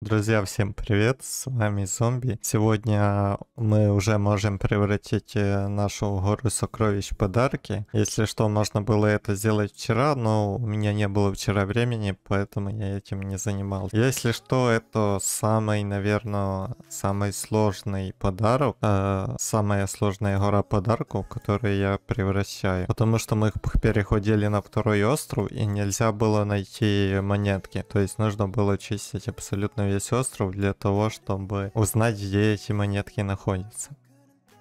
Друзья, всем привет, с вами Зомби. Сегодня мы уже можем превратить э, нашу гору сокровищ в подарки. Если что, можно было это сделать вчера, но у меня не было вчера времени, поэтому я этим не занимался. Если что, это самый, наверное, самый сложный подарок, э, самая сложная гора подарков, которую я превращаю. Потому что мы переходили на второй остров и нельзя было найти монетки. То есть нужно было чистить абсолютно весь остров для того, чтобы узнать, где эти монетки находятся.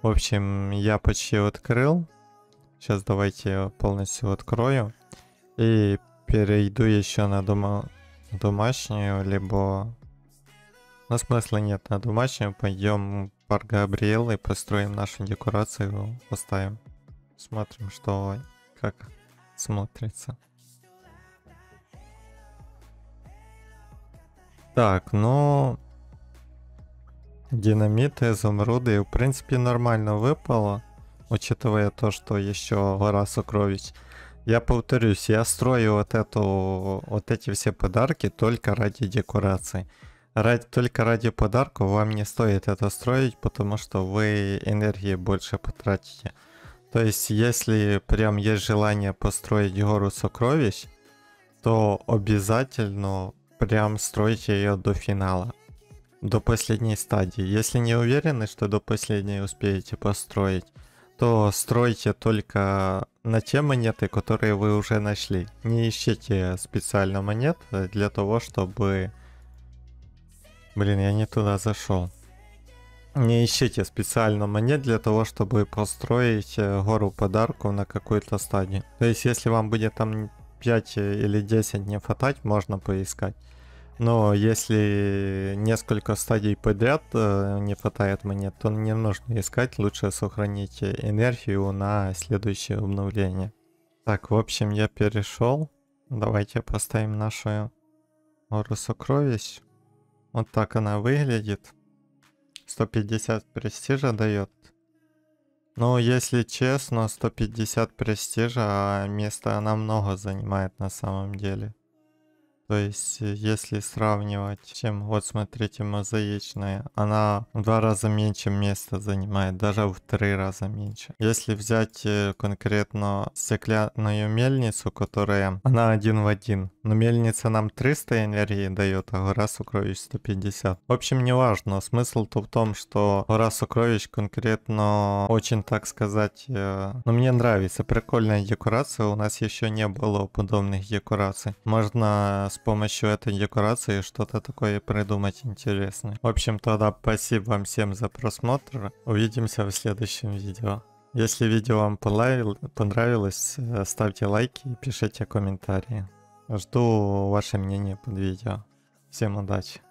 В общем, я почти открыл. Сейчас давайте полностью открою. И перейду еще на дома... домашнюю, либо... Но смысла нет на домашнюю. Пойдем в парк Габриэл и построим нашу декорацию. Поставим. Смотрим, что как смотрится. Так, ну... Динамиты, изумруды, в принципе, нормально выпало. Учитывая то, что еще гора сокровищ. Я повторюсь, я строю вот эту, вот эти все подарки только ради декорации. Ради, только ради подарков вам не стоит это строить, потому что вы энергии больше потратите. То есть, если прям есть желание построить гору сокровищ, то обязательно прям стройте ее до финала. До последней стадии. Если не уверены, что до последней успеете построить, то стройте только на те монеты, которые вы уже нашли. Не ищите специально монет для того, чтобы... Блин, я не туда зашел. Не ищите специально монет для того, чтобы построить э, гору подарков на какой-то стадии. То есть, если вам будет там 5 или 10 не хватать, можно поискать. Но если несколько стадий подряд э, не хватает монет, то не нужно искать, лучше сохранить энергию на следующее обновление. Так, в общем, я перешел. Давайте поставим нашу гору сокровищ. Вот так она выглядит. 150 престижа дает. Но если честно, 150 престижа, а места она много занимает на самом деле. То есть, э, если сравнивать, чем, вот смотрите, мозаичная, она в два раза меньше места занимает, даже в три раза меньше. Если взять э, конкретно стеклянную мельницу, которая, она один в один, но мельница нам 300 энергии дает, а гора сокровищ 150. В общем, не важно, смысл-то в том, что гора сокровищ конкретно очень, так сказать, э, ну мне нравится, прикольная декорация, у нас еще не было подобных декораций. Можно с помощью этой декорации что-то такое придумать интересное. В общем, тогда спасибо вам всем за просмотр. Увидимся в следующем видео. Если видео вам понравилось, э, ставьте лайки и пишите комментарии. Жду ваше мнение под видео. Всем удачи!